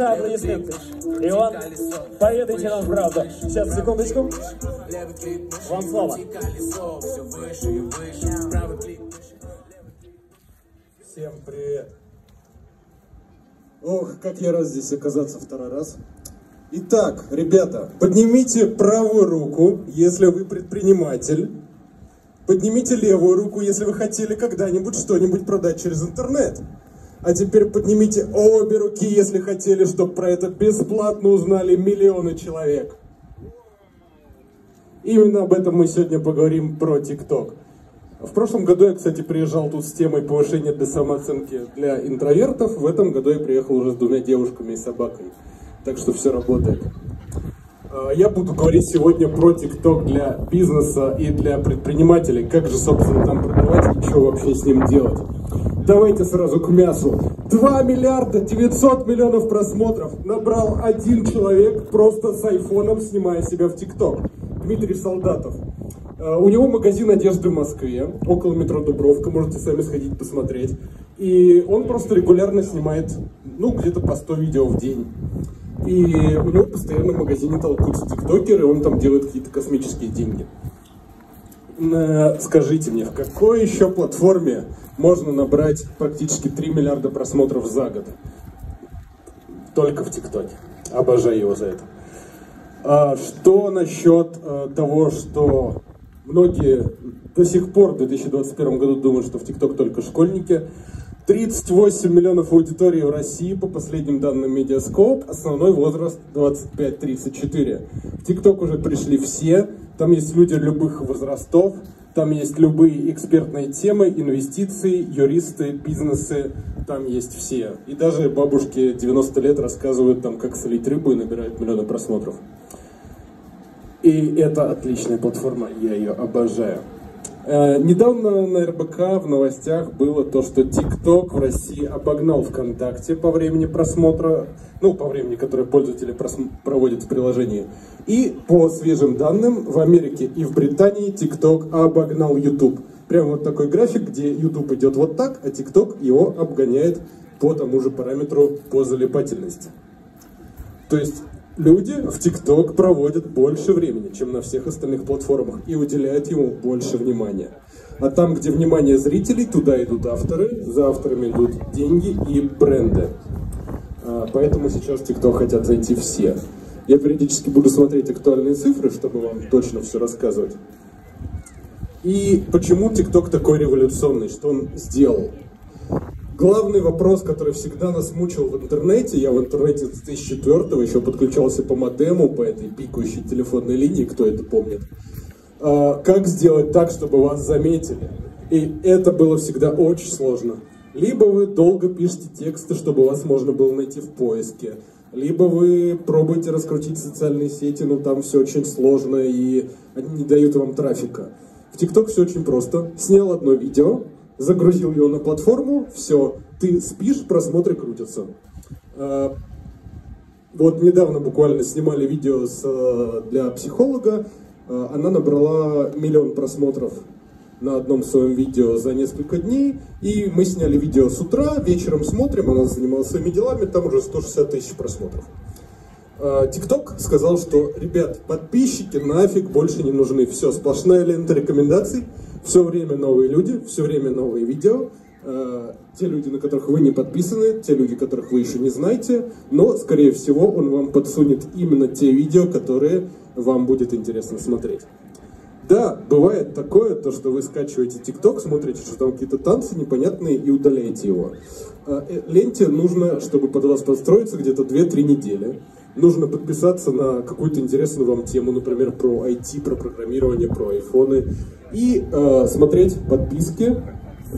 Да, аплодисменты. Иван, поведайте нам правду. Сейчас, секундочку. Вам слово. Всем привет. Ох, как я рад здесь оказаться второй раз. Итак, ребята, поднимите правую руку, если вы предприниматель. Поднимите левую руку, если вы хотели когда-нибудь что-нибудь продать через интернет. А теперь поднимите обе руки, если хотели, чтобы про это бесплатно узнали миллионы человек. Именно об этом мы сегодня поговорим про ТикТок. В прошлом году я, кстати, приезжал тут с темой повышения для самооценки для интровертов. В этом году я приехал уже с двумя девушками и собакой. Так что все работает. А, я буду говорить сегодня про ТикТок для бизнеса и для предпринимателей. Как же, собственно, там продавать и что вообще с ним делать. Давайте сразу к мясу. 2 миллиарда 900 миллионов просмотров набрал один человек просто с айфоном, снимая себя в ТикТок. Дмитрий Солдатов. А, у него магазин одежды в Москве, около метро Дубровка, можете сами сходить посмотреть. И он просто регулярно снимает, ну, где-то по 100 видео в день. И у него постоянно в магазине толкутся тиктокеры, он там делает какие-то космические деньги. Скажите мне, в какой еще платформе можно набрать практически 3 миллиарда просмотров за год? Только в ТикТоке. Обожаю его за это. А что насчет а, того, что многие до сих пор в 2021 году думают, что в ТикТок только школьники? 38 миллионов аудитории в России, по последним данным Медиаскоп, основной возраст 25-34. В ТикТок уже пришли все, там есть люди любых возрастов, там есть любые экспертные темы, инвестиции, юристы, бизнесы, там есть все. И даже бабушки 90 лет рассказывают там, как солить рыбу и набирают миллионы просмотров. И это отличная платформа, я ее обожаю. Э, недавно на РБК в новостях было то, что ТикТок в России обогнал ВКонтакте по времени просмотра, ну, по времени, которое пользователи проводят в приложении. И по свежим данным, в Америке и в Британии ТикТок обогнал YouTube. Прямо вот такой график, где YouTube идет вот так, а ТикТок его обгоняет по тому же параметру по залипательности. То есть люди в ТикТок проводят больше времени, чем на всех остальных платформах и уделяют ему больше внимания. А там, где внимание зрителей, туда идут авторы, за авторами идут деньги и бренды. А, поэтому сейчас ТикТок хотят зайти все. Я периодически буду смотреть актуальные цифры, чтобы вам точно все рассказывать. И почему ТикТок такой революционный, что он сделал? Главный вопрос, который всегда нас мучил в интернете, я в интернете с 2004 еще подключался по модему, по этой пикающей телефонной линии, кто это помнит, а, как сделать так, чтобы вас заметили. И это было всегда очень сложно. Либо вы долго пишете тексты, чтобы вас можно было найти в поиске, либо вы пробуете раскрутить социальные сети, но там все очень сложно и они не дают вам трафика. В ТикТок все очень просто. Снял одно видео, загрузил его на платформу, все, ты спишь, просмотры крутятся. А, вот недавно буквально снимали видео с, э, для психолога, а, она набрала миллион просмотров на одном своем видео за несколько дней, и мы сняли видео с утра, вечером смотрим, она занималась своими делами, там уже 160 тысяч просмотров. А, ТикТок сказал, что, ребят, подписчики нафиг больше не нужны, все, сплошная лента рекомендаций, все время новые люди, все время новые видео. Э, те люди, на которых вы не подписаны, те люди, которых вы еще не знаете, но, скорее всего, он вам подсунет именно те видео, которые вам будет интересно смотреть. Да, бывает такое, то, что вы скачиваете ТикТок, смотрите, что там какие-то танцы непонятные и удаляете его. Э, э, ленте нужно, чтобы под вас подстроиться, где-то 2-3 недели. Нужно подписаться на какую-то интересную вам тему, например, про IT, про программирование, про айфоны и э, смотреть подписки,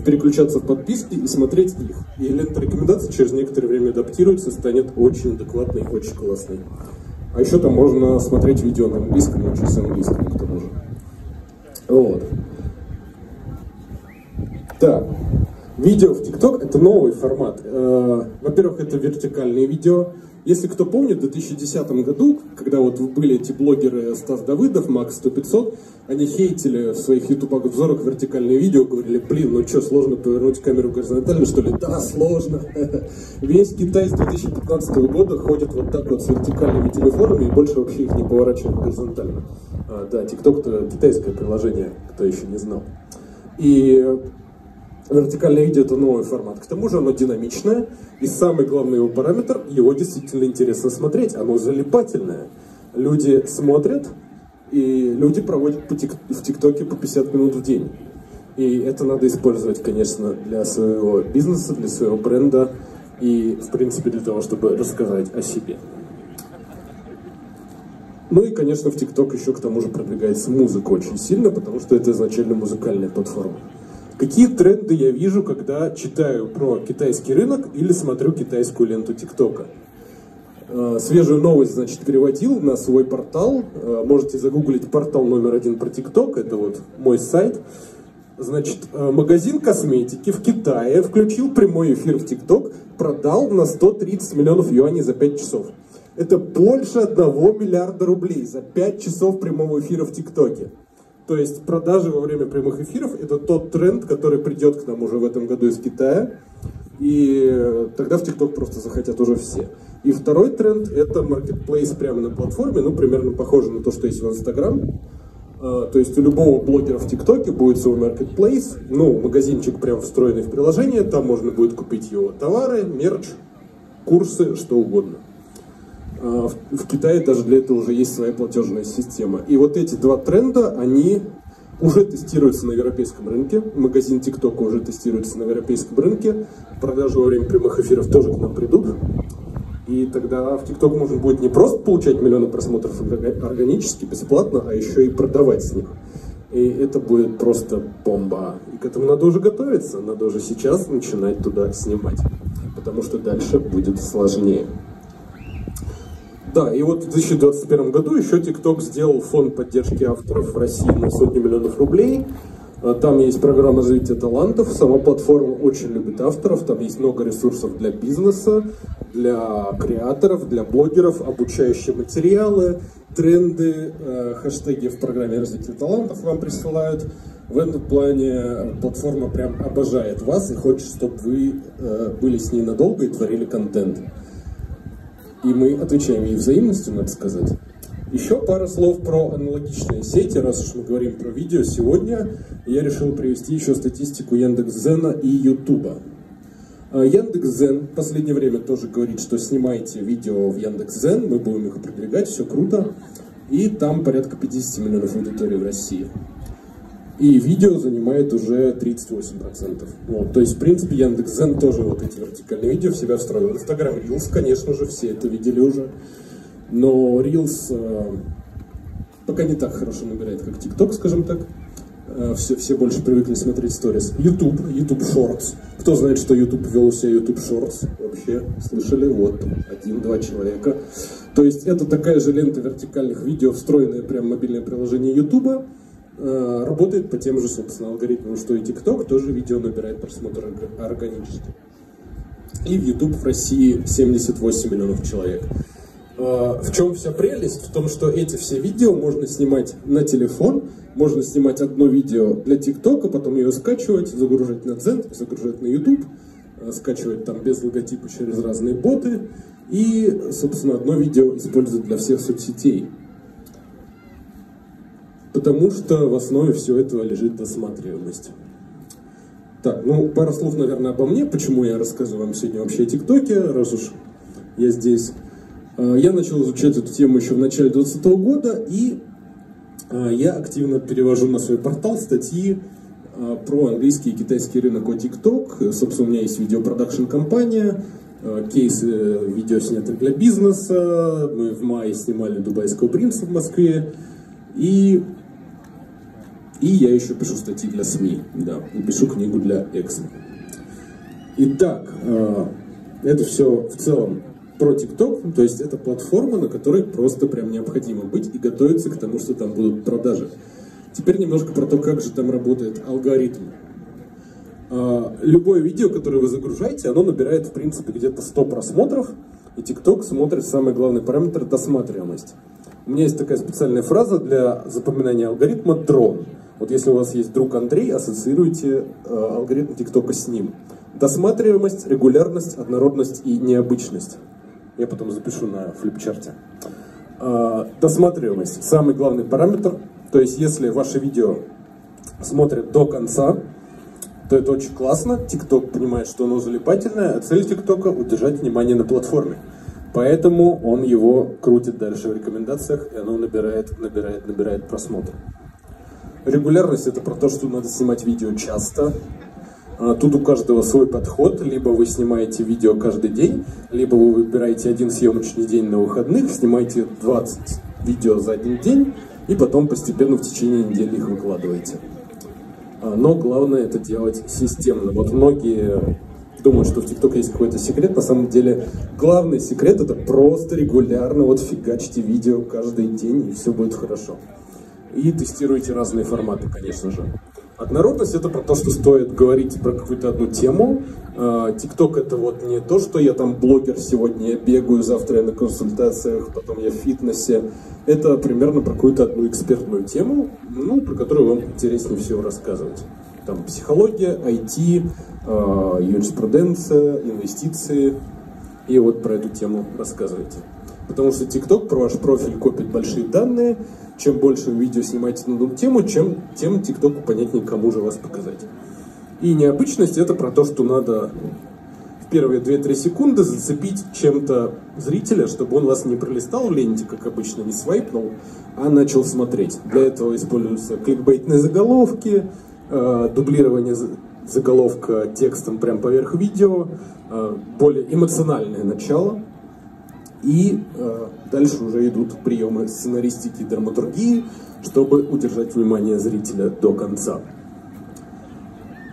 переключаться в подписки и смотреть их. И лента рекомендаций через некоторое время адаптируется станет очень адекватной, очень классной. А еще там можно смотреть видео на английском, учиться английскому к тому же. Вот. Так. Видео в ТикТок это новый формат. Э, во-первых, это вертикальные видео. Если кто помнит, в 2010 году, когда вот были эти блогеры Стас Давыдов, Макс 100 они хейтили в своих YouTube-обзорах вертикальные видео, говорили, блин, ну что, сложно повернуть камеру горизонтально, что ли? Да, сложно. Весь Китай с 2015 года ходит вот так вот с вертикальными телефонами и больше вообще их не поворачивает горизонтально. А, да, TikTok это китайское приложение, кто еще не знал. И Вертикальное видео это новый формат. К тому же оно динамичное, и самый главный его параметр, его действительно интересно смотреть, оно залипательное. Люди смотрят, и люди проводят в ТикТоке по 50 минут в день. И это надо использовать, конечно, для своего бизнеса, для своего бренда и, в принципе, для того, чтобы рассказать о себе. Ну и, конечно, в ТикТок еще к тому же продвигается музыка очень сильно, потому что это изначально музыкальная платформа. Какие тренды я вижу, когда читаю про китайский рынок или смотрю китайскую ленту ТикТока? Э, свежую новость, значит, переводил на свой портал. Э, можете загуглить портал номер один про ТикТок, это вот мой сайт. Значит, э, магазин косметики в Китае включил прямой эфир в ТикТок, продал на 130 миллионов юаней за 5 часов. Это больше 1 миллиарда рублей за 5 часов прямого эфира в ТикТоке. То есть продажи во время прямых эфиров это тот тренд, который придет к нам уже в этом году из Китая. И тогда в ТикТок просто захотят уже все. И второй тренд это marketplace прямо на платформе, ну примерно похоже на то, что есть в Инстаграм. То есть у любого блогера в ТикТоке будет свой marketplace, ну магазинчик прям встроенный в приложение, там можно будет купить его товары, мерч, курсы, что угодно. А, в Китае даже для этого уже есть своя платежная система. И вот эти два тренда, они уже тестируются на европейском рынке. Магазин TikTok уже тестируется на европейском рынке. Продажи во время прямых эфиров тоже к нам придут. И тогда в TikTok можно будет не просто получать миллионы просмотров органически, бесплатно, а еще и продавать с них. И это будет просто бомба. И к этому надо уже готовиться, надо уже сейчас начинать туда снимать. Потому что дальше будет сложнее. Да, и вот в 2021 году еще TikTok сделал фонд поддержки авторов в России на сотни миллионов рублей. А, там есть программа развития талантов, сама платформа очень любит авторов, там есть много ресурсов для бизнеса, для креаторов, для блогеров, обучающие материалы, тренды, э, хэштеги в программе развития талантов вам присылают. В этом плане платформа прям обожает вас и хочет, чтобы вы э, были с ней надолго и творили контент. И мы отвечаем ей взаимностью, надо сказать. Еще пара слов про аналогичные сети, раз уж мы говорим про видео. Сегодня я решил привести еще статистику Яндекс.Зена и Ютуба. А, Яндекс.Зен в последнее время тоже говорит, что снимайте видео в Яндекс.Зен, мы будем их продвигать, все круто. И там порядка 50 миллионов аудитории в России. И видео занимает уже 38%. Вот, то есть, в принципе, Яндекс.Зен тоже вот эти вертикальные видео в себя встроил. Инстаграм Reels, конечно же, все это видели уже. Но Reels э, пока не так хорошо набирает, как TikTok, скажем так. Э, все, все больше привыкли смотреть сторис. YouTube, YouTube Shorts. Кто знает, что YouTube вел у себя YouTube Shorts? Вообще, слышали? Вот, один-два человека. То есть, это такая же лента вертикальных видео, встроенная прямо в мобильное приложение YouTube работает по тем же, собственно, алгоритмам, что и TikTok, тоже видео набирает просмотр органически. И в YouTube в России 78 миллионов человек. Э, в чем вся прелесть? В том, что эти все видео можно снимать на телефон, можно снимать одно видео для ТикТока, потом ее скачивать, загружать на Zen, загружать на YouTube, э, скачивать там без логотипа через разные боты, и, собственно, одно видео использовать для всех соцсетей потому что в основе всего этого лежит досматриваемость. Так, ну, пару слов, наверное, обо мне, почему я рассказываю вам сегодня вообще о ТикТоке, раз уж я здесь. А, я начал изучать эту тему еще в начале 2020 года, и а, я активно перевожу на свой портал статьи а, про английский и китайский рынок о ТикТок. Собственно, у меня есть видеопродакшн компания, кейсы видео сняты для бизнеса. Мы в мае снимали «Дубайского принца» в Москве. И и я еще пишу статьи для СМИ, да, и пишу книгу для Эксмо. Итак, э, это все в целом про ТикТок, то есть это платформа, на которой просто прям необходимо быть и готовиться к тому, что там будут продажи. Теперь немножко про то, как же там работает алгоритм. Э, любое видео, которое вы загружаете, оно набирает, в принципе, где-то 100 просмотров, И TikTok смотрит самый главный параметр – досматриваемость. У меня есть такая специальная фраза для запоминания алгоритма «дрон». Вот если у вас есть друг Андрей, ассоциируйте э, алгоритм ТикТока с ним. Досматриваемость, регулярность, однородность и необычность. Я потом запишу на флипчарте. Э, досматриваемость – самый главный параметр. То есть если ваше видео смотрят до конца, то это очень классно. ТикТок понимает, что оно залипательное, а цель ТикТока – удержать внимание на платформе. Поэтому он его крутит дальше в рекомендациях, и оно набирает, набирает, набирает просмотр. Регулярность это про то, что надо снимать видео часто. А, тут у каждого свой подход. Либо вы снимаете видео каждый день, либо вы выбираете один съемочный день на выходных, снимаете 20 видео за один день, и потом постепенно в течение недели их выкладываете. А, но главное это делать системно. Вот многие думают, что в ТикТок есть какой-то секрет. На самом деле главный секрет это просто регулярно вот фигачьте видео каждый день, и все будет хорошо и тестируете разные форматы, конечно же. Однородность это про то, что стоит говорить про какую-то одну тему. А, ТикТок это вот не то, что я там блогер сегодня, я бегаю, завтра я на консультациях, потом я в фитнесе. Это примерно про какую-то одну экспертную тему, ну, про которую вам интереснее всего рассказывать. Там психология, IT, а, юриспруденция, инвестиции. И вот про эту тему рассказывайте. Потому что TikTok про ваш профиль копит большие данные, чем больше видео снимаете на одну тему, чем, тем ТикТоку понятнее, кому же вас показать. И необычность это про то, что надо в первые 2-3 секунды зацепить чем-то зрителя, чтобы он вас не пролистал в ленте, как обычно, не свайпнул, а начал смотреть. Для этого используются кликбейтные заголовки, э, дублирование заголовка текстом прямо поверх видео, э, более эмоциональное начало – и э, дальше уже идут приемы сценаристики и драматургии, чтобы удержать внимание зрителя до конца.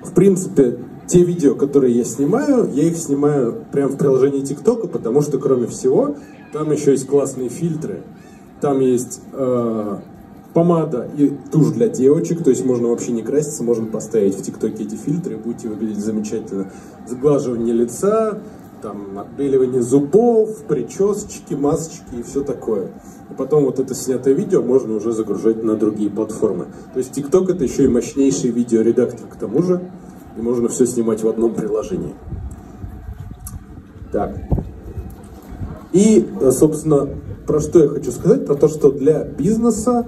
В принципе, те видео, которые я снимаю, я их снимаю прямо в приложении ТикТока, потому что, кроме всего, там еще есть классные фильтры. Там есть э, помада и тушь для девочек, то есть можно вообще не краситься, можно поставить в ТикТоке эти фильтры, будете выглядеть замечательно. Сглаживание лица, там отбеливание зубов, причесочки, масочки и все такое. И потом вот это снятое видео можно уже загружать на другие платформы. То есть TikTok это еще и мощнейший видеоредактор к тому же, и можно все снимать в одном приложении. Так. И, собственно, про что я хочу сказать? Про то, что для бизнеса,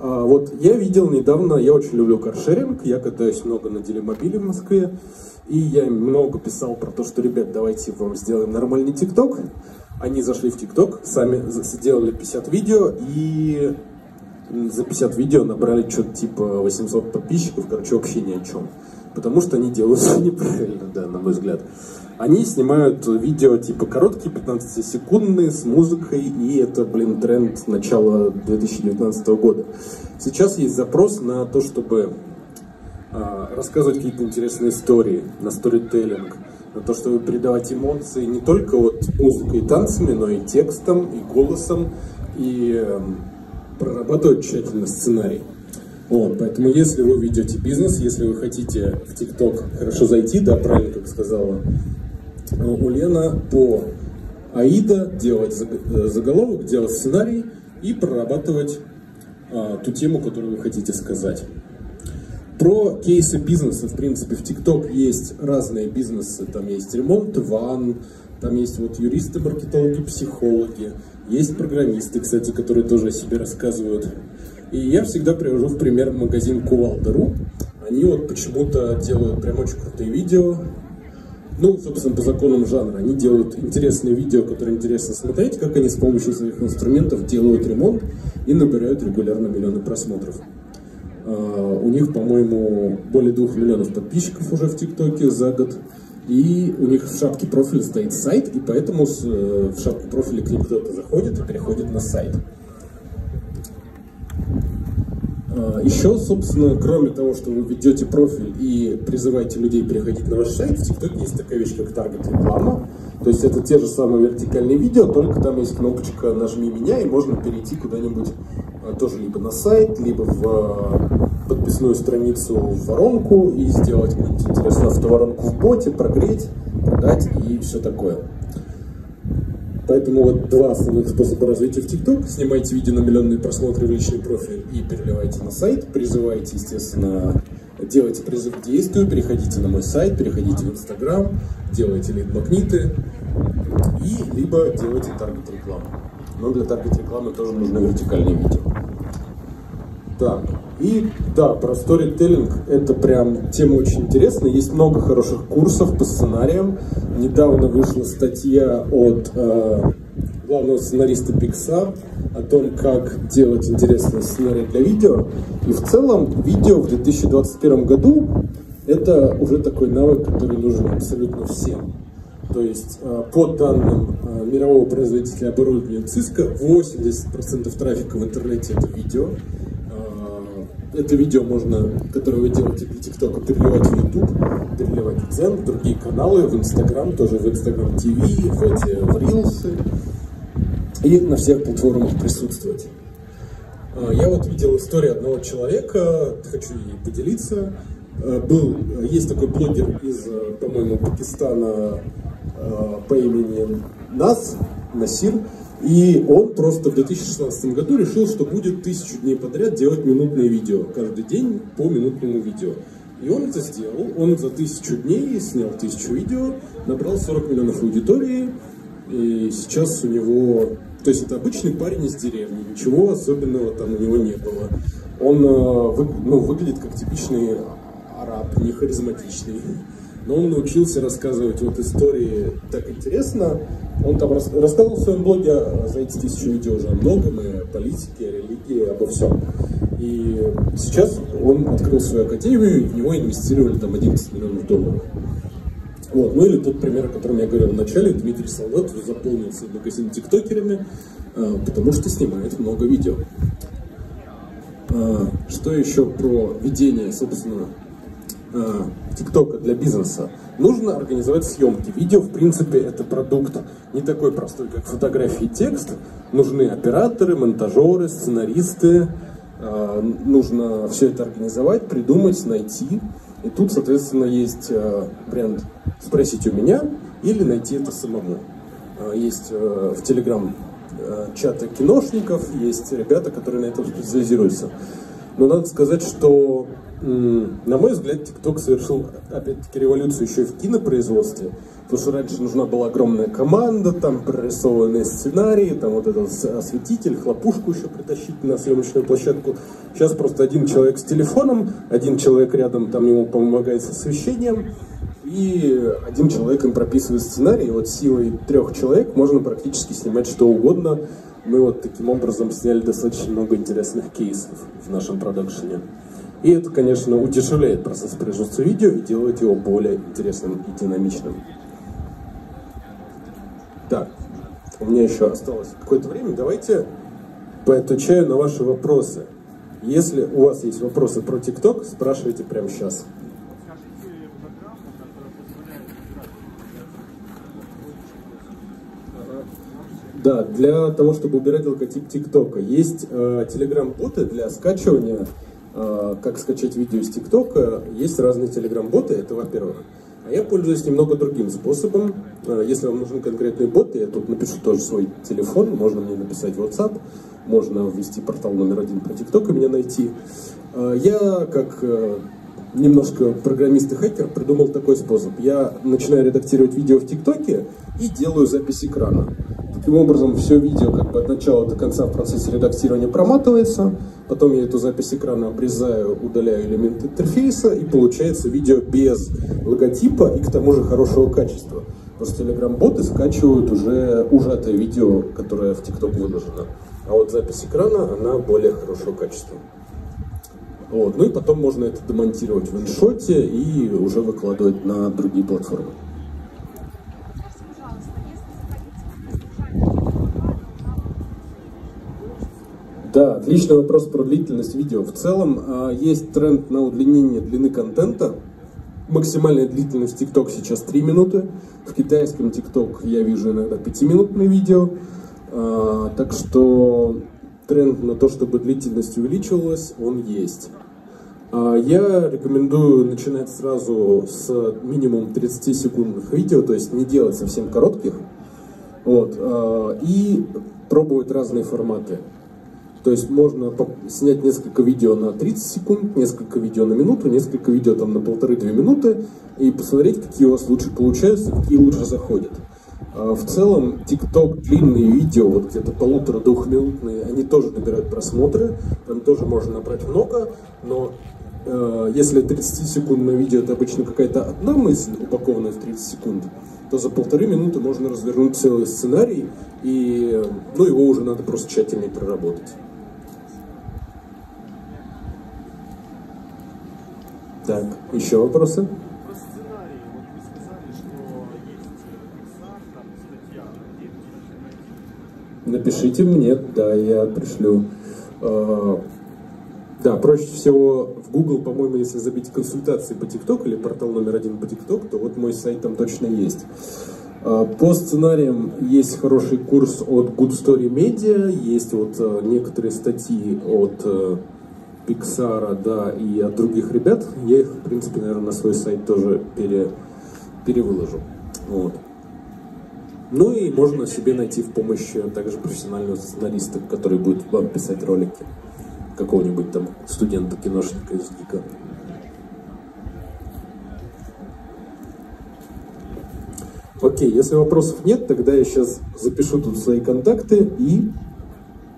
а, вот я видел недавно, я очень люблю каршеринг, я катаюсь много на делимобиле в Москве, и я много писал про то, что, ребят, давайте вам сделаем нормальный ТикТок. Они зашли в ТикТок, сами сделали 50 видео и за 50 видео набрали что-то типа 800 подписчиков, короче, вообще ни о чем. Потому что они делают все неправильно, да, на мой взгляд. Они снимают видео типа короткие, 15-секундные, с музыкой, и это, блин, тренд начала 2019 года. Сейчас есть запрос на то, чтобы рассказывать какие-то интересные истории, на сторителлинг, на то, чтобы передавать эмоции не только вот музыкой и танцами, но и текстом, и голосом, и э, прорабатывать тщательно сценарий. Вот, поэтому если вы ведете бизнес, если вы хотите в ТикТок хорошо зайти, да, правильно, как сказала э, Улена, по АИДа делать э, заголовок, делать сценарий и прорабатывать а, ту тему, которую вы хотите сказать. Про кейсы бизнеса, в принципе, в ТикТок есть разные бизнесы. Там есть ремонт ван, там есть вот юристы, маркетологи, психологи, есть программисты, кстати, которые тоже о себе рассказывают. И я всегда привожу в пример магазин Кувалда.ру. Они вот почему-то делают прям очень крутые видео. Ну, собственно, по законам жанра. Они делают интересные видео, которые интересно смотреть, как они с помощью своих инструментов делают ремонт и набирают регулярно миллионы просмотров. А, у них, по-моему, более двух миллионов подписчиков уже в ТикТоке за год. И у них в шапке профиля стоит сайт, и поэтому э, в шапку профиля к ним кто-то заходит и переходит на сайт. А, Еще, собственно, кроме того, что вы ведете профиль и призываете людей переходить на ваш сайт, в ТикТоке есть такая вещь, как таргет-реклама. То есть это те же самые вертикальные видео, только там есть кнопочка «Нажми меня» и можно перейти куда-нибудь тоже либо на сайт, либо в а, подписную страницу в воронку и сделать какую-нибудь интересную автоворонку в боте, прогреть, продать и все такое. Поэтому вот два основных способа развития в ТикТок. Снимайте видео на миллионные просмотры в профиль и переливайте на сайт. Призывайте, естественно, делайте призыв к действию, переходите на мой сайт, переходите в Инстаграм, делайте лид-магниты и либо делайте таргет-рекламу. Но для таргет-рекламы тоже нужны вертикальные видео. Так, и да, про сторителлинг это прям тема очень интересная. Есть много хороших курсов по сценариям. Недавно вышла статья от э, главного сценариста Pixar о том, как делать интересные сценарии для видео. И в целом видео в 2021 году это уже такой навык, который нужен абсолютно всем. То есть, э, по данным э, мирового производителя оборудования Cisco, 80% трафика в интернете это видео. Э, это видео можно, которое вы делаете для ТикТока, переливать в YouTube, переливать в Дзен, в другие каналы, в Инстаграм, тоже в Инстаграм ТВ, в эти в Рилсы и на всех платформах присутствовать. Я вот видел историю одного человека, хочу ей поделиться. Был, есть такой блогер из, по-моему, Пакистана, Э, по имени Нас, Насир, и он просто в 2016 году решил, что будет тысячу дней подряд делать минутные видео, каждый день по минутному видео. И он это сделал, он за тысячу дней снял тысячу видео, набрал 40 миллионов аудитории, и сейчас у него, то есть это обычный парень из деревни, ничего особенного там у него не было. Он э, ну, выглядит как типичный араб, не харизматичный но он научился рассказывать вот истории так интересно. Он там рас, рассказывал в своем блоге за эти тысячи видео уже о многом, и о политике, о религии, обо всем. И сейчас он открыл свою академию, в него инвестировали там 11 миллионов долларов. Вот. Ну или тот пример, о котором я говорил в начале, Дмитрий Солдат заполнил свой магазин тиктокерами, а, потому что снимает много видео. А, что еще про ведение, собственно, ТикТока для бизнеса, нужно организовать съемки. Видео, в принципе, это продукт не такой простой, как фотографии и текст. Нужны операторы, монтажеры, сценаристы. Э, нужно все это организовать, придумать, найти. И тут, соответственно, есть э, вариант спросить у меня или найти это самому. Э, есть э, в Телеграм э, чаты киношников, есть ребята, которые на этом специализируются. Но надо сказать, что на мой взгляд, ТикТок совершил, опять-таки, революцию еще и в кинопроизводстве. Потому что раньше нужна была огромная команда, там прорисованные сценарии, там вот этот осветитель, хлопушку еще притащить на съемочную площадку. Сейчас просто один человек с телефоном, один человек рядом там ему помогает с освещением, и один человек им прописывает сценарий. И вот силой трех человек можно практически снимать что угодно. Мы вот таким образом сняли достаточно много интересных кейсов в нашем продакшене. И это, конечно, удешевляет процесс производства видео и делает его более интересным и динамичным. Так, у меня еще осталось какое-то время. Давайте поотвечаю на ваши вопросы. Если у вас есть вопросы про ТикТок, спрашивайте прямо сейчас. Да, для того, чтобы убирать логотип ТикТока, есть э, телеграм-боты для скачивания как скачать видео из ТикТока, есть разные телеграм-боты, это во-первых. А я пользуюсь немного другим способом. А, если вам нужны конкретные боты, я тут напишу тоже свой телефон, можно мне написать WhatsApp, можно ввести портал номер один про ТикТок и меня найти. А, я, как э, немножко программист и хакер, придумал такой способ. Я начинаю редактировать видео в ТикТоке и делаю запись экрана. Таким образом, все видео как бы от начала до конца в процессе редактирования проматывается, потом я эту запись экрана обрезаю, удаляю элемент интерфейса, и получается видео без логотипа и к тому же хорошего качества. Потому что Telegram-боты скачивают уже ужатое видео, которое в TikTok выложено. А вот запись экрана, она более хорошего качества. Вот. Ну и потом можно это демонтировать в иншоте и уже выкладывать на другие платформы. Да, отличный вопрос про длительность видео. В целом а, есть тренд на удлинение длины контента. Максимальная длительность TikTok сейчас 3 минуты. В китайском TikTok я вижу иногда 5-минутные видео. А, так что тренд на то, чтобы длительность увеличивалась, он есть. А, я рекомендую начинать сразу с минимум 30 секундных видео, то есть не делать совсем коротких, Вот. э, И пробовать разные форматы. То есть можно снять несколько видео на 30 секунд, несколько видео на минуту, несколько видео там на полторы-две минуты и посмотреть, какие у вас лучше получаются, какие лучше заходят. А В целом, TikTok длинные видео, вот где-то полутора-двухминутные, они тоже набирают просмотры, там тоже можно набрать много, но э, если 30-секундное видео это обычно какая-то одна мысль, упакованная в 30 секунд, то за полторы минуты можно развернуть целый сценарий, и ну, его уже надо просто тщательнее проработать. Так, еще вопросы? Про сценарий. Вот вы сказали, что есть э, Pixar, там статья, где где найти. Напишите мне, да, я пришлю. Э, Да, проще всего в Google, по-моему, если забить консультации по TikTok или портал номер один по TikTok, то вот мой сайт там точно есть. Э, По сценариям есть хороший курс от Good Story Media, есть вот э, некоторые статьи от Pixar, да, и от других ребят. Я их, в принципе, наверное, на свой сайт тоже пере, перевыложу. Вот. Ну и можно себе найти в помощь э, также профессионального сценариста, который будет вам писать ролики. Какого-нибудь там студента-киношника из ГИКа. Окей, если вопросов нет, тогда я сейчас запишу тут свои контакты и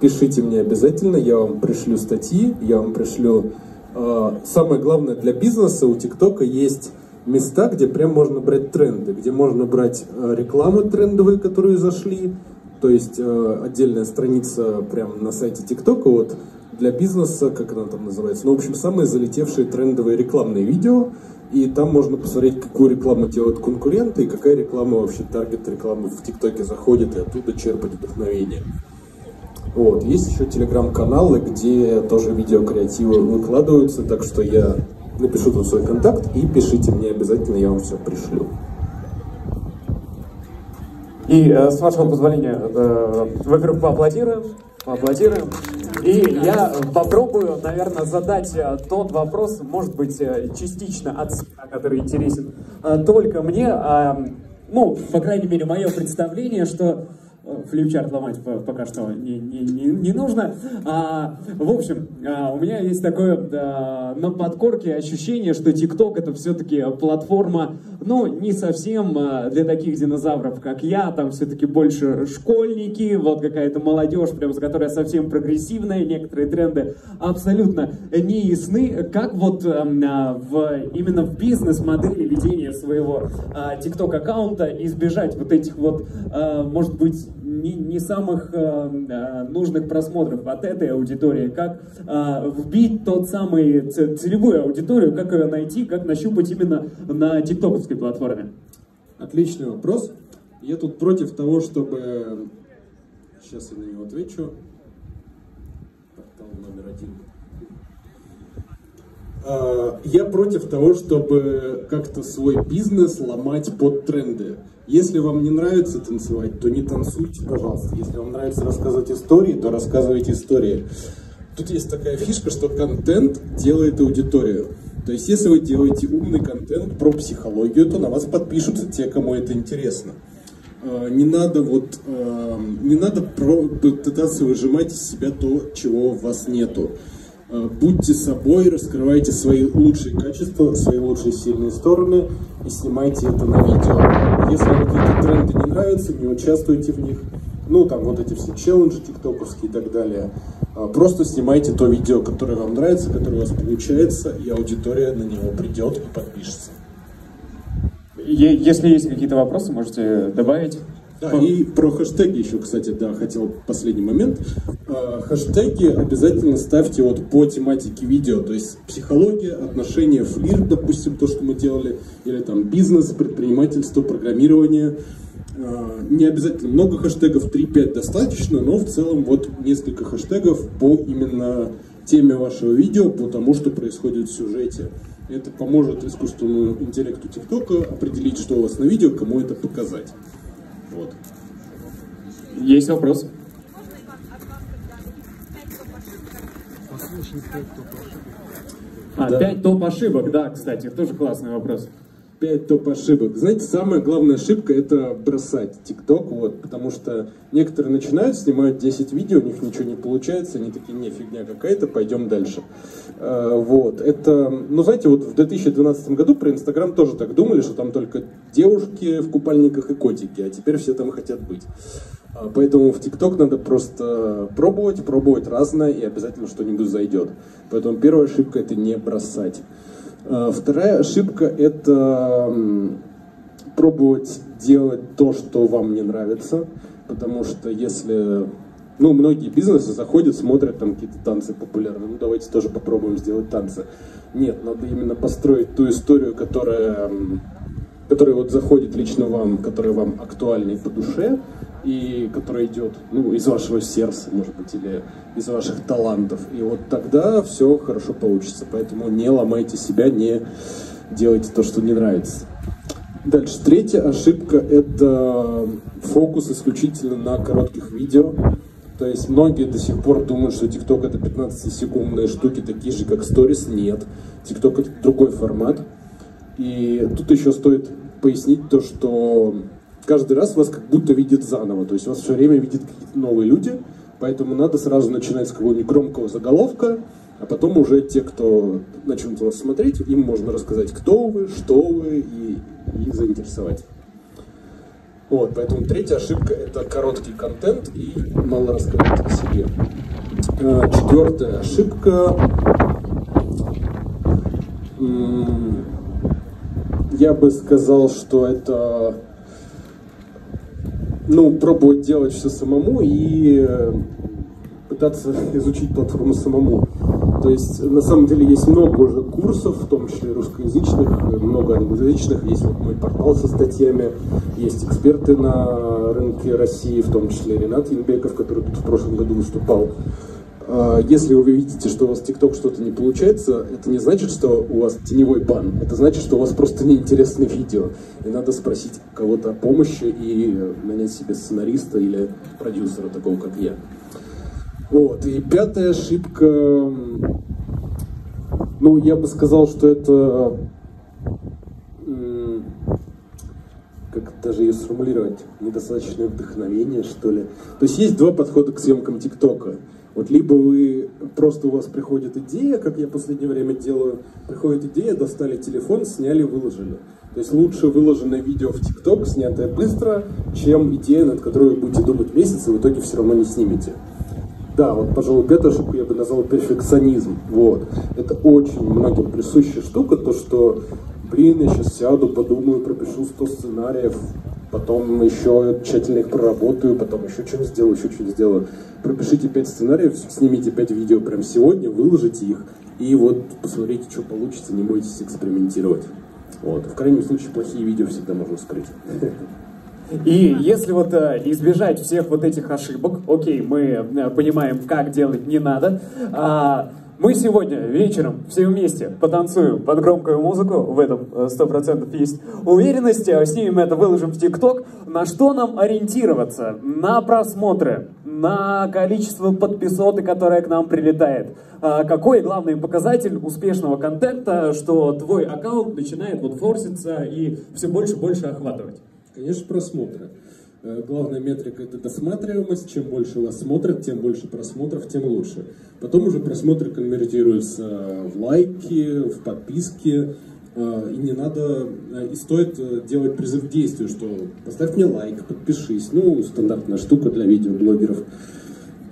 пишите мне обязательно, я вам пришлю статьи, я вам пришлю... э, самое главное для бизнеса у ТикТока есть места, где прям можно брать тренды, где можно брать э, рекламы трендовые, которые зашли, то есть э, отдельная страница прям на сайте ТикТока вот для бизнеса, как она там называется, ну, в общем, самые залетевшие трендовые рекламные видео, и там можно посмотреть, какую рекламу делают конкуренты, и какая реклама вообще, таргет рекламы в ТикТоке заходит, и оттуда черпать вдохновение. Вот. Есть еще телеграм-каналы, где тоже видеокреативы выкладываются, так что я напишу тут свой контакт и пишите мне обязательно, я вам все пришлю. И э, с вашего позволения, э, во-первых, поаплодируем, поаплодируем. И я попробую, наверное, задать э, тот вопрос, может быть, частично от себя, который интересен только мне. ну, по крайней мере, мое представление, что флипчарт ломать по- пока что не, не, не, не нужно. А, в общем, а, у меня есть такое а, на подкорке ощущение, что TikTok это все-таки платформа, ну, не совсем а, для таких динозавров, как я, там все-таки больше школьники, вот какая-то молодежь, прям, которая совсем прогрессивная, некоторые тренды абсолютно не ясны. Как вот эм, а, в, именно в бизнес-модели ведения своего а, TikTok аккаунта избежать вот этих вот, а, может быть, не, не самых а, а, нужных просмотров от этой аудитории, как а, вбить тот самый целевую аудиторию, как ее найти, как нащупать именно на тиктоковской платформе. Отличный вопрос. Я тут против того, чтобы... Сейчас я на него отвечу. Портал номер один. А, Я против того, чтобы как-то свой бизнес ломать под тренды. Если вам не нравится танцевать, то не танцуйте, пожалуйста. Если вам нравится рассказывать истории, то рассказывайте истории. Тут есть такая фишка, что контент делает аудиторию. То есть, если вы делаете умный контент про психологию, то на вас подпишутся те, кому это интересно. Э, Не надо вот, э, не надо пытаться выжимать из себя то, чего у вас нету. Э, Будьте собой, раскрывайте свои лучшие качества, свои лучшие сильные стороны и снимайте это на видео. Если вам какие-то тренды не нравятся, не участвуйте в них. Ну, там вот эти все челленджи тиктоковские и так далее. А, Просто снимайте то видео, которое вам нравится, которое у вас получается, и аудитория на него придет и подпишется. Если есть какие-то вопросы, можете добавить. Да, и про хэштеги еще, кстати, да, хотел последний момент. А, Хэштеги обязательно ставьте вот по тематике видео, то есть психология, отношения, флирт, допустим, то, что мы делали, или там бизнес, предпринимательство, программирование. А, Не обязательно много хэштегов, 3-5 достаточно, но в целом вот несколько хэштегов по именно теме вашего видео, по тому, что происходит в сюжете. Это поможет искусственному интеллекту ТикТока определить, что у вас на видео, кому это показать. Вот. Есть вопрос? А, Да. 5 топ ошибок, да, кстати, тоже классный вопрос. 5 топ ошибок. Знаете, самая главная ошибка это бросать ТикТок, вот, потому что некоторые начинают, снимают 10 видео, у них ничего не получается, они такие, не, фигня какая-то, пойдем дальше. Э, вот, это, ну, знаете, вот в 2012 году про Инстаграм тоже так думали, что там только девушки в купальниках и котики, а теперь все там хотят быть. А, поэтому в ТикТок надо просто пробовать, пробовать разное, и обязательно что-нибудь зайдет. Поэтому первая ошибка это не бросать. А, вторая ошибка – это пробовать делать то, что вам не нравится, потому что если ну, многие бизнесы заходят, смотрят там какие-то танцы популярные, ну, давайте тоже попробуем сделать танцы. Нет, надо именно построить ту историю, которая, которая вот заходит лично вам, которая вам актуальна и по душе, и которая идет ну, из вашего сердца, может быть, или из ваших талантов. И вот тогда все хорошо получится. Поэтому не ломайте себя, не делайте то, что не нравится. Дальше. Третья ошибка – это фокус исключительно на коротких видео. То есть многие до сих пор думают, что TikTok это 15-секундные штуки, такие же, как Stories. Нет. TikTok это другой формат. И тут еще стоит пояснить то, что каждый раз вас как будто видит заново. То есть вас все время видят какие-то новые люди, поэтому надо сразу начинать с какого-нибудь громкого заголовка, а потом уже те, кто начнут вас смотреть, им можно рассказать, кто вы, что вы, и, их заинтересовать. Вот, поэтому третья ошибка – это короткий контент и мало рассказать о себе. А, четвертая ошибка я бы сказал, что это ну, пробовать делать все самому и э, пытаться изучить платформу самому. То есть, на самом деле, есть много уже курсов, в том числе русскоязычных, много англоязычных. Есть вот мой портал со статьями, есть эксперты на рынке России, в том числе Ренат Инбеков, который тут в прошлом году выступал. А, если вы видите, что у вас TikTok что-то не получается, это не значит, что у вас теневой бан. Это значит, что у вас просто неинтересное видео. И надо спросить кого-то о помощи и нанять себе сценариста или продюсера, такого как я. Вот. И пятая ошибка, ну, я бы сказал, что это, как даже ее сформулировать, недостаточное вдохновение, что ли. То есть есть два подхода к съемкам ТикТока. Вот либо вы просто у вас приходит идея, как я в последнее время делаю, приходит идея, достали телефон, сняли, выложили. То есть лучше выложенное видео в ТикТок, снятое быстро, чем идея, над которой вы будете думать месяц, и в итоге все равно не снимете. Да, вот, пожалуй, пятую ошибку я бы назвал перфекционизм. Вот. Это очень многим присущая штука, то, что, блин, я сейчас сяду, подумаю, пропишу 100 сценариев, потом еще тщательно их проработаю, потом еще что-нибудь сделаю, еще что-нибудь сделаю. Пропишите 5 сценариев, снимите 5 видео прямо сегодня, выложите их, и вот посмотрите, что получится, не бойтесь экспериментировать. Вот. В крайнем случае, плохие видео всегда можно скрыть. И если вот э, избежать всех вот этих ошибок, окей, мы э, понимаем, как делать не надо, а, мы сегодня вечером все вместе потанцуем под громкую музыку, в этом 100% э, есть уверенность, снимем это, выложим в ТикТок. На что нам ориентироваться? На просмотры, на количество подписоты, которое к нам прилетает. А какой главный показатель успешного контента, что твой аккаунт начинает вот форситься и все больше и больше охватывать? Конечно, просмотры. Э, главная метрика – это досматриваемость. Чем больше вас смотрят, тем больше просмотров, тем лучше. Потом уже просмотры конвертируются в лайки, в подписки. Э, и не надо, э, и стоит делать призыв к действию, что поставь мне лайк, подпишись. Ну, стандартная штука для видеоблогеров. А,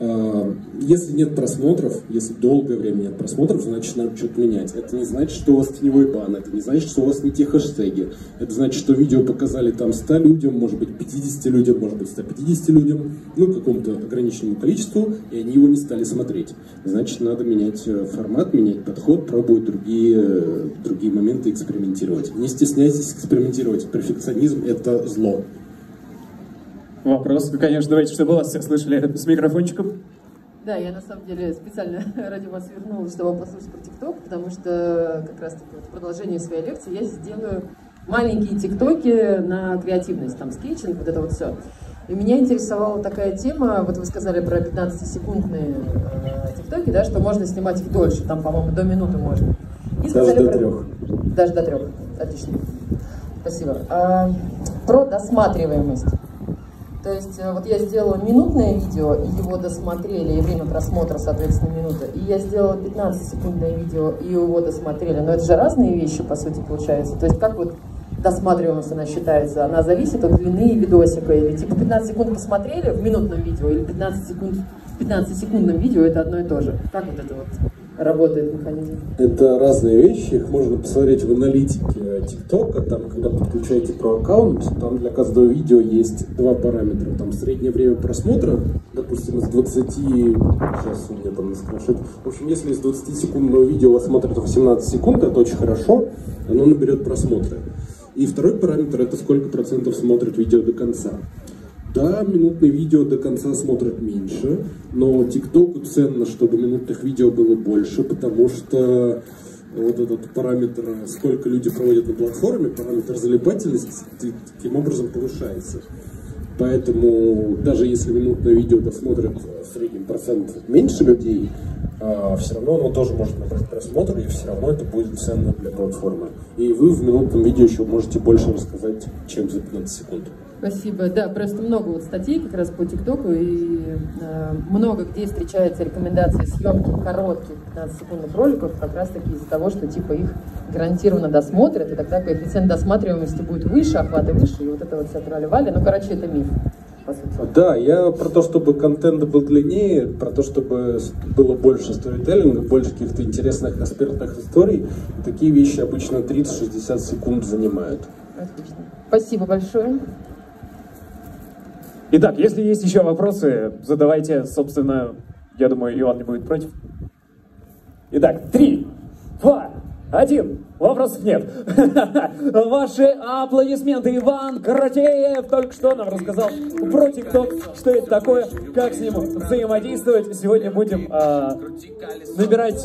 если нет просмотров, если долгое время нет просмотров, значит надо что-то менять. Это не значит, что у вас теневой бан, это не значит, что у вас не те хэштеги. Это значит, что видео показали там 100 людям, может быть 50 людям, может быть 150 людям, ну какому-то ограниченному количеству, и они его не стали смотреть. Значит, надо менять э, формат, менять подход, пробовать другие, другие моменты, экспериментировать. Не стесняйтесь экспериментировать. Перфекционизм – это зло. Вопрос, конечно, давайте, чтобы вас все слышали с микрофончиком. Да, я на самом деле специально ради вас вернулась, чтобы послушать про ТикТок, потому что как раз таки вот в продолжении своей лекции я сделаю маленькие ТикТоки на креативность, там скетчинг, вот это вот все. И меня интересовала такая тема, вот вы сказали про 15-секундные э, ТикТоки, да, что можно снимать их дольше, там, по-моему, до минуты можно. И даже до трех. Даже до трех, отлично. Спасибо. А, про досматриваемость. То есть э, вот я сделала минутное видео, и его досмотрели, и время просмотра, соответственно, минута. И я сделала 15-секундное видео, и его досмотрели. Но это же разные вещи, по сути, получается. То есть как вот досматриваемость она считается? Она зависит от длины видосика? Или типа 15 секунд посмотрели в минутном видео, или 15 секунд в 15-секундном видео это одно и то же? Как вот это вот работает механизм? Это разные вещи, их можно посмотреть в аналитике ТикТока, там, когда подключаете про аккаунт, там для каждого видео есть два параметра, там среднее время просмотра, допустим, из 20, сейчас у меня там на скриншот, в общем, если из 20 секундного видео вас смотрят 18 секунд, это очень хорошо, оно наберет просмотры. И второй параметр это сколько процентов смотрят видео до конца. Да, минутные видео до конца смотрят меньше, но ТикТоку ценно, чтобы минутных видео было больше, потому что вот этот параметр, сколько люди проводят на платформе, параметр залипательности, таким образом повышается. Поэтому даже если минутное видео досмотрит в среднем процент меньше людей, а, все равно оно тоже может набрать просмотр, и все равно это будет ценно для платформы. И вы в минутном видео еще можете больше рассказать, чем за 15 секунд. Спасибо. Да, просто много вот статей как раз по ТикТоку, и э, много где встречаются рекомендации съемки коротких 15-секундных роликов, как раз таки из-за того, что типа их гарантированно досмотрят, и тогда коэффициент досматриваемости будет выше, охваты выше, и вот это вот вся трали-вали. Ну, короче, это миф. Да, я про то, чтобы контент был длиннее, про то, чтобы было больше сторителлинга, больше каких-то интересных экспертных историй. Такие вещи обычно 30-60 секунд занимают. Отлично. Спасибо большое. Итак, если есть еще вопросы, задавайте, собственно, я думаю, Иван не будет против. Итак, три, два, один. Вопросов нет. Ваши аплодисменты. Иван Каратеев только что нам рассказал про ТикТок, что это такое, как с ним взаимодействовать. Сегодня будем э, набирать...